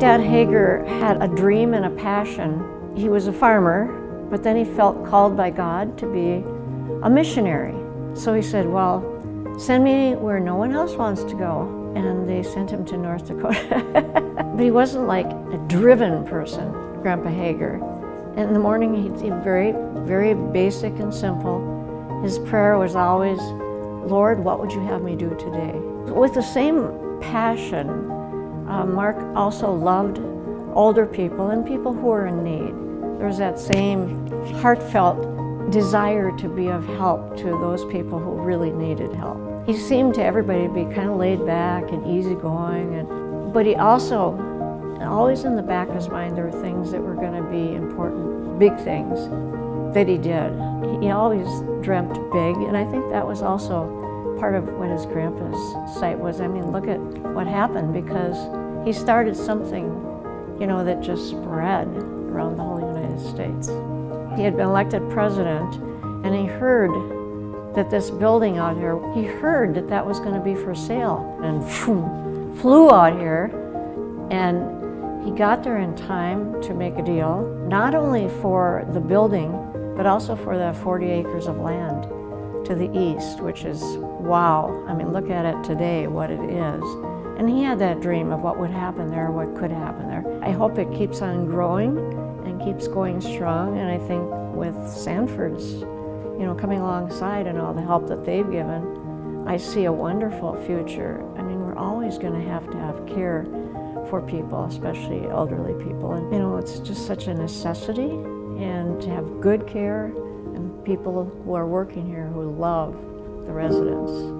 Dad Hoeger had a dream and a passion. He was a farmer, but then he felt called by God to be a missionary. So he said, well, send me where no one else wants to go. And they sent him to North Dakota. but he wasn't like a driven person, Grandpa Hoeger. In the morning, he'd be very, very basic and simple. His prayer was always, Lord, what would you have me do today? With the same passion, uh, Mark also loved older people and people who were in need. There was that same heartfelt desire to be of help to those people who really needed help. He seemed to everybody to be kind of laid back and easygoing, and, but he also, always in the back of his mind, there were things that were going to be important, big things that he did. He always dreamt big, and I think that was also part of what his grandpa's sight was. I mean, look at what happened because he started something, you know, that just spread around the whole United States. He had been elected president, and he heard that this building out here, he heard that that was going to be for sale, and flew out here, and he got there in time to make a deal, not only for the building, but also for the 40 acres of land to the east, which is wow. I mean, look at it today, what it is. And he had that dream of what would happen there, what could happen there. I hope it keeps on growing and keeps going strong. And I think with Sanford's, you know, coming alongside and all the help that they've given, I see a wonderful future. I mean, we're always going to have to have care for people, especially elderly people. And, you know, it's just such a necessity and to have good care people who are working here who love the residents.